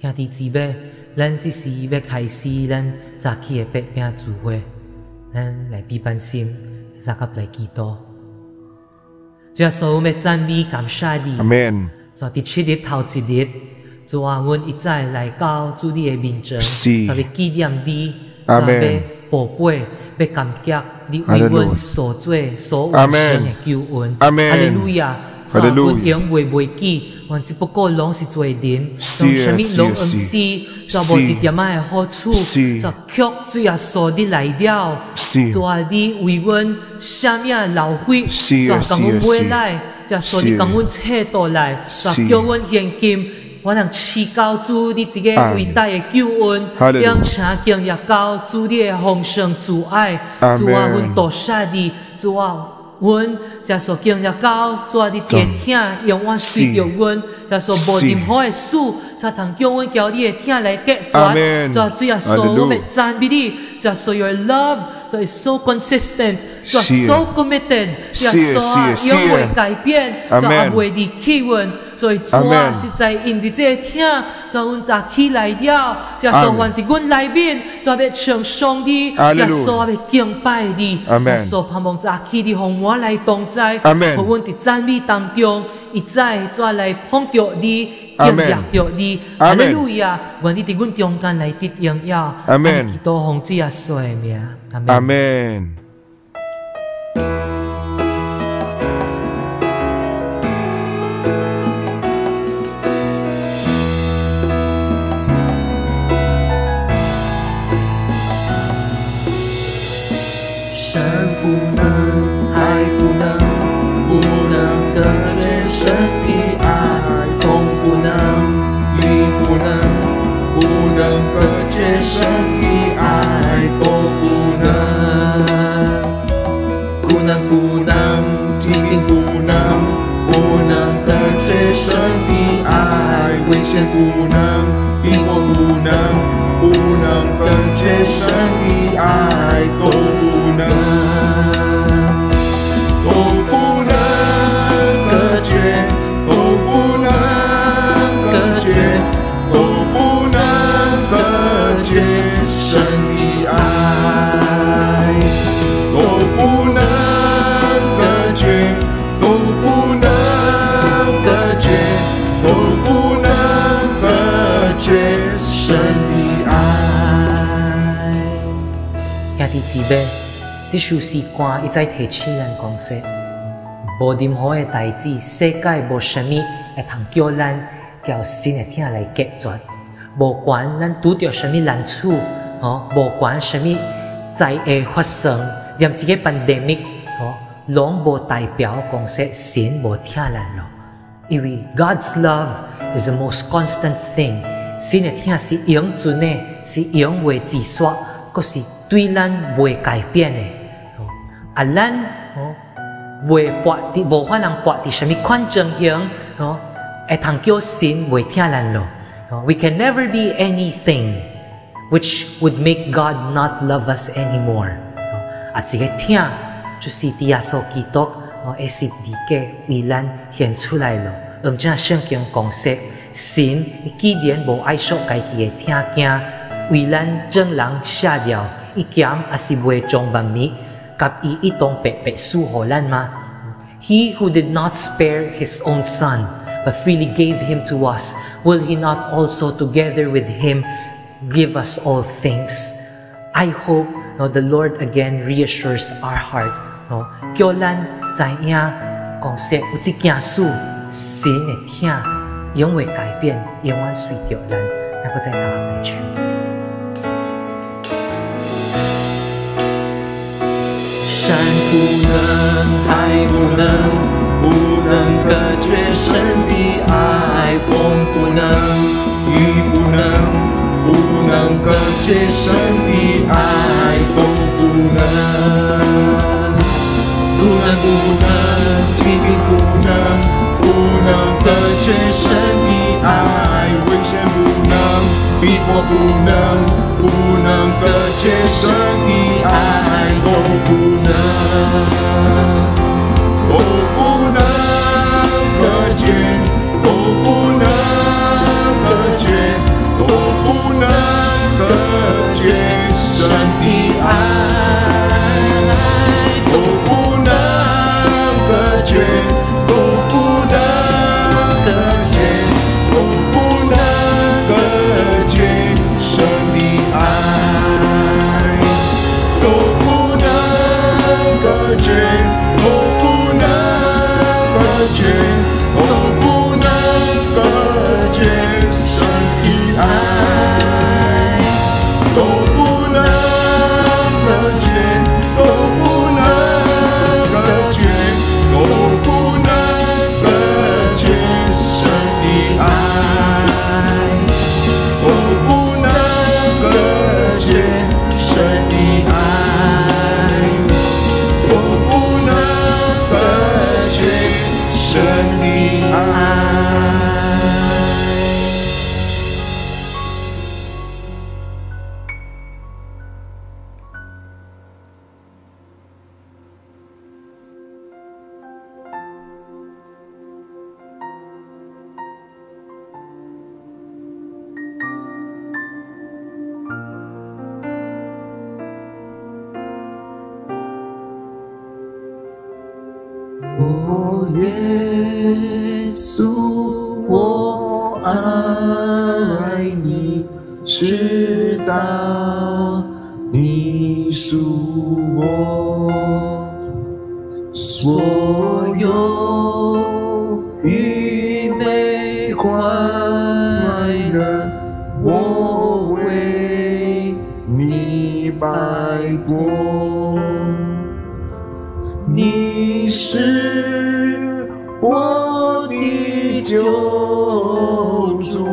兄弟姊妹，咱即时要开始咱早起的八饼聚会，咱来闭班心，再甲来祈祷。主要，所有要赞美感谢你。Amen. 在第七日头一日，主啊，阮一再来到主你的面前，是特别纪念你，Amen 要宝贝，要感激你为阮所做所完成的救恩。Amen 哈利路亚！主啊，Hallelujah 阮永为袂记，阮只不过拢是做人，是用什么拢毋是是，就无一点仔的好处，是就曲主耶稣你来了。是主啊，你为阮什么老费，是就讲阮是买来。就说你讲阮切倒来，就是叫阮现金，我能祈求主你这个伟大的救恩，让请敬业到主你的丰盛主爱，阿主啊，门阮多谢你，主啊。阮才说敬业到，主啊，你这个听永远随着阮，才说无任何的事，才通叫阮交你的听来解阿决。门主啊，主啊，所有的哈利路亚赞美你，才说 your love，就 is so consistent，就 so committed，就是说啊，是永未改变，就 Amen 未离弃阮。所以主啊实在因伫这个听，就阮早起来了，就说 Amen 还伫阮内面，就要唱上帝，哈利路亚就说要敬拜你，Amen。就说盼望早起的互我来同在互阮伫赞美当中，一再再来碰着你，敬 Amen 仰着你，Amen。哈利路亚！愿你伫阮中间来得荣耀，Amen。祈祷奉主耶稣的名，阿门。神不能，爱不能，不能隔绝神的爱，风不能，雨不能，不能隔绝神的爱，都不能，苦难不能，疾病不能，不能隔绝神的爱，危险不能，逼迫不能，不能隔绝神的爱，都不能，兄弟姊妹，这首诗歌一再提起咱讲说，无任何的代志，世界无什么会通叫咱叫神的听来解决。无管咱拄着什么难处，吼，无管什么灾害发生，连这个 pandemic，吼，拢无代表讲说神无听咱咯。因为 God's love is the most constant thing，神的听是永存的，是永未止息，佫是对咱未改变的。啊，咱哦未博伫无法能博伫什么款情形，哦，会通叫神未听咱咯。，We can never be anything which would make God not love us anymore。啊，这个听就是伫耶稣基督。哦，也是自己为咱显出来了。而且圣经讲说，神既然无爱惜家己的听见，为咱众人写了，一咸也是未将万物，甲伊一同白白赐予咱吗？He who did not spare his own son, but freely gave him to us, will he not also together with him give us all things? I hope no, the Lord again reassures our hearts. No, 叫咱知影，讲说有一件事，神会听，永未改变，永远随着咱。那个再上来去。 山不能，海不能，不能隔绝神的爱；风不能，雨不能，不能隔绝神的爱，都不能。不能，不能，疾病不能，不能隔绝神的爱；危险不能，逼迫不能，不能隔绝神的爱，都不，都耶稣，我爱你，直到你属我所有愚昧快乐，我为你摆过。你是我的救主，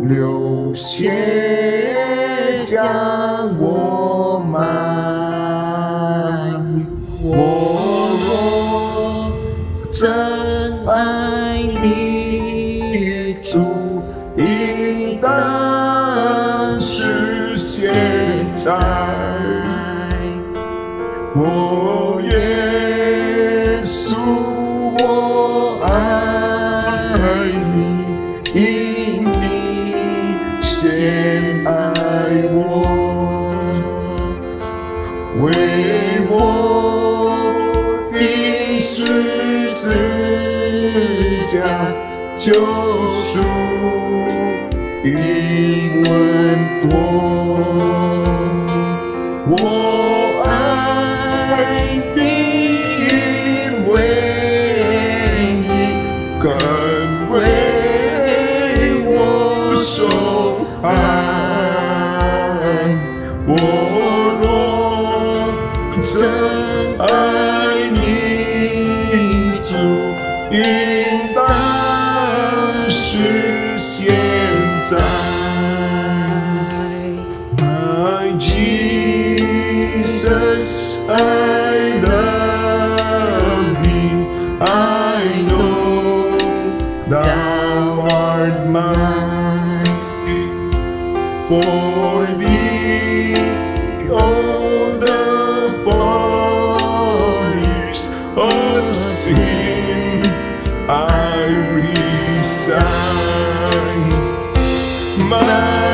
流血将为我的十字架救赎一万多。爱你，就应当 My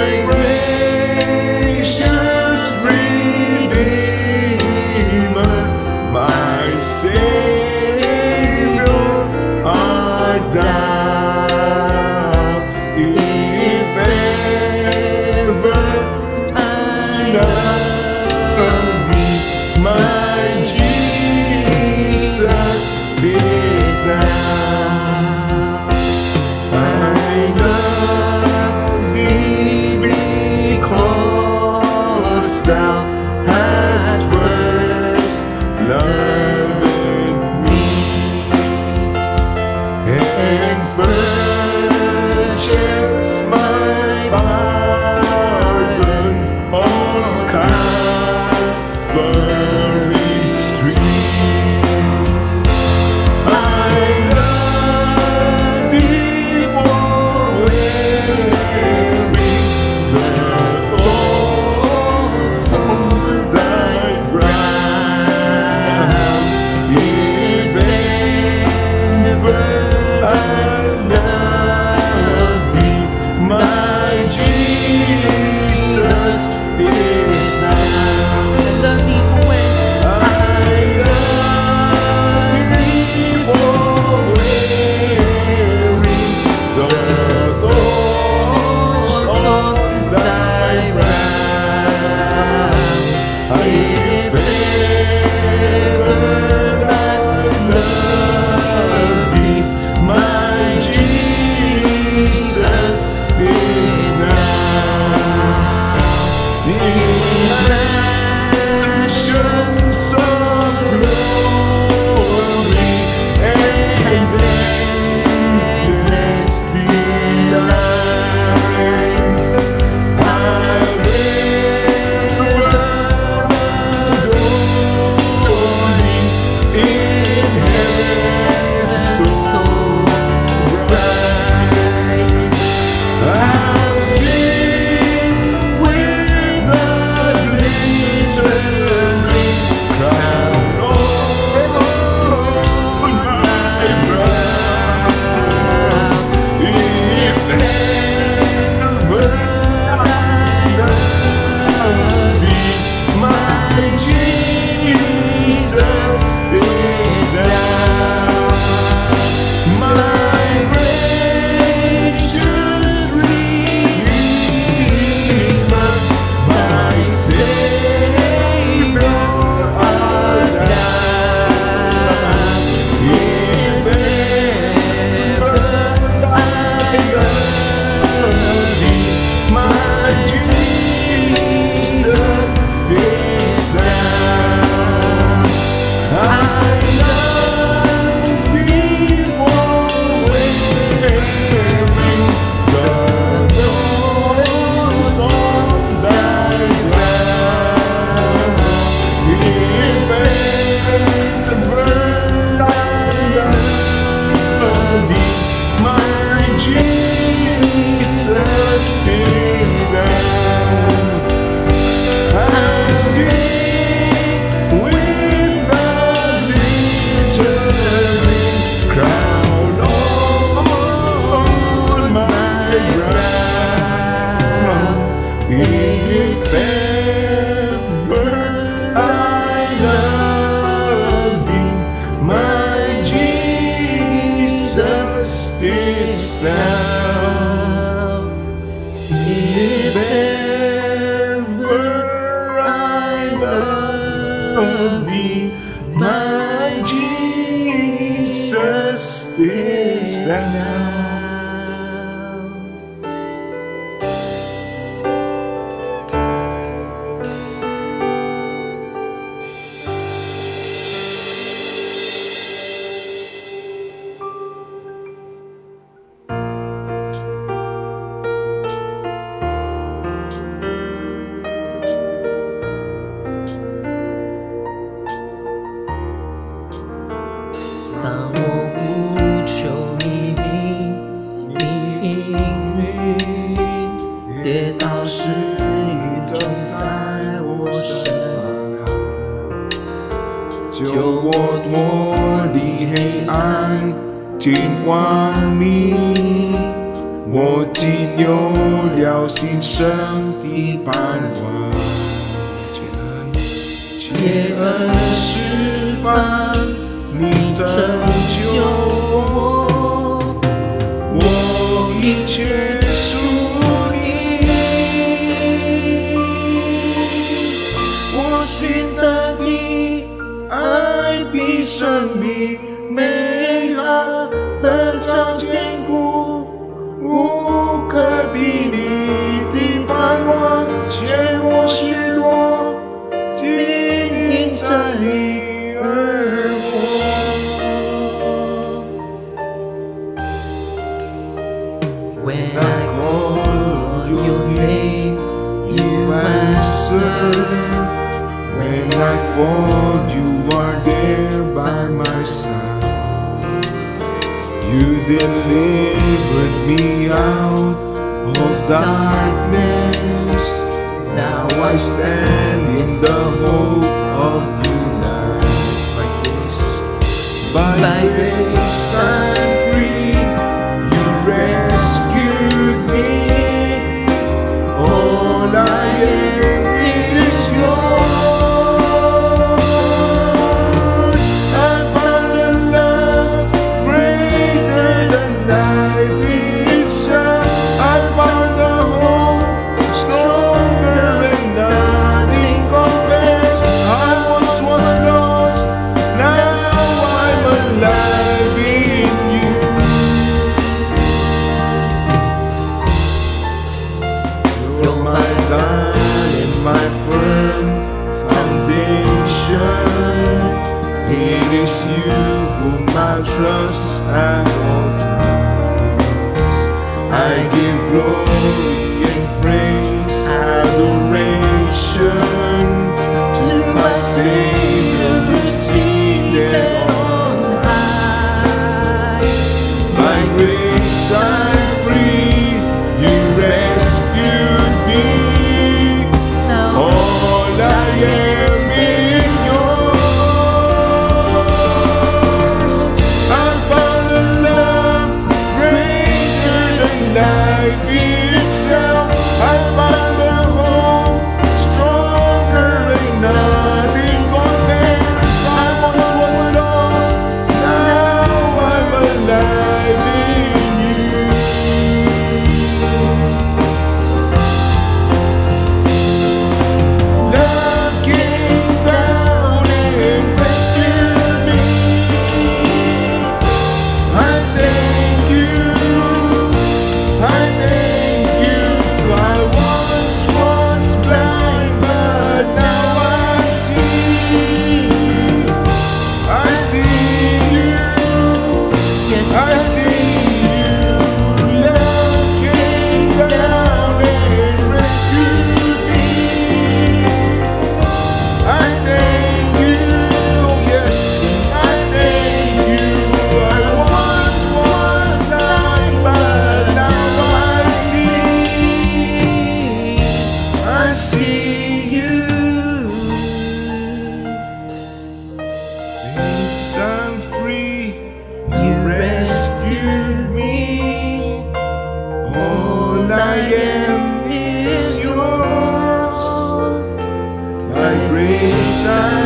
有了新生的盼望。谢恩，谢恩你拯救我，我一切属你，我心的爱比生命。It is you whom I trust at all times. I give glory and praise, adoration to my Savior. me all I am is yours. Thy grace I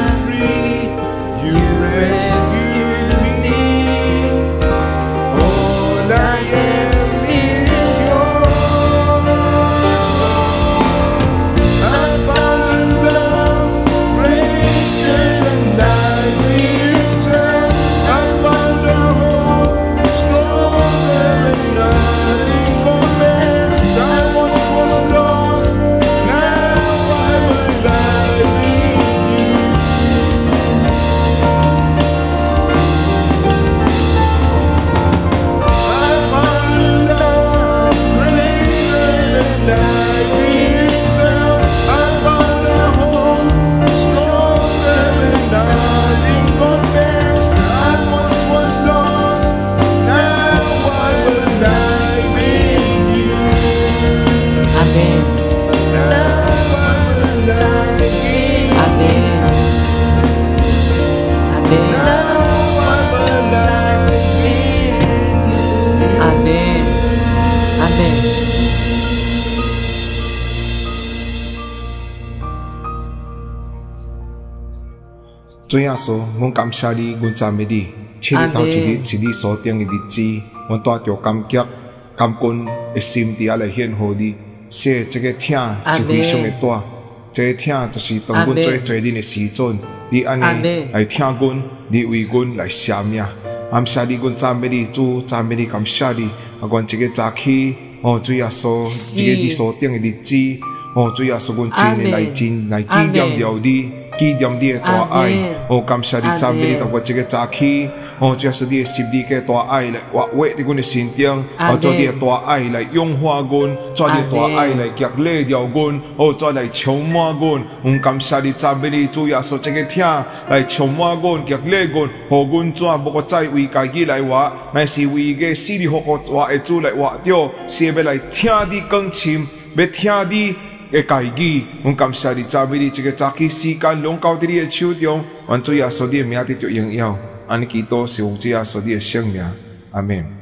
主耶稣，我感谢你，我赞美你。七日头一日是你所定的日子，我带着感激、感恩的心底下来献给你。说这个听是非常的大，这个听就是当阮做做恁的时阵，你安尼来听阮，你为阮来舍命。感谢你，阮赞美你，主赞美你，感谢你。啊，阮这个早起，哦，主耶稣，这个你所定的日子，哦，主耶稣，阮真的来真来纪念了你。纪念你的大爱，哦，感谢你赞美你，透过这个早起，哦，主要是你的心里嘅大爱来活活在我的心中，哦，做你的大爱来融化我，做你的大爱来激励着阮，哦，再来充满阮，我感谢你赞美你，主耶稣这个听来充满我，激励阮，互阮怎无个再为家己来活，乃是为个死里复活活的主来活着，是要来听你讲深，要听你。嘅家己，我感谢你，赞美你，这个早起时间，拢交伫你嘅手中，愿主耶稣你的名得着荣耀，安尼祈祷是奉主耶稣你嘅圣名，阿门。